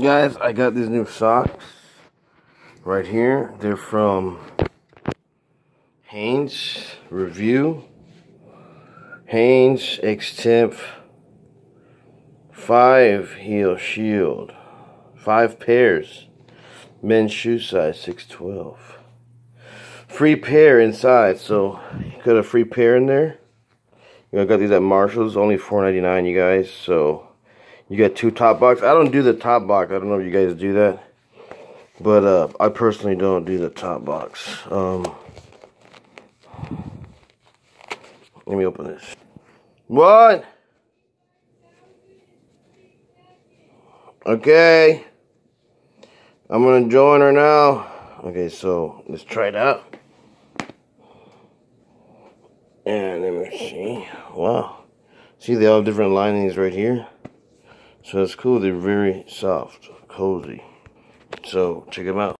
Guys, I got these new socks right here. They're from Hanes Review. Hanes X-Temp 5 heel shield. Five pairs. Men's shoe size 612. Free pair inside, so you got a free pair in there. You know, I got these at Marshalls, only $4.99 you guys, so you got two top box. I don't do the top box. I don't know if you guys do that. But uh, I personally don't do the top box. Um, let me open this. What? Okay. I'm going to join her now. Okay, so let's try it out. And let me see. Wow. See, they all different linings right here. So it's cool. They're very soft, cozy. So check them out.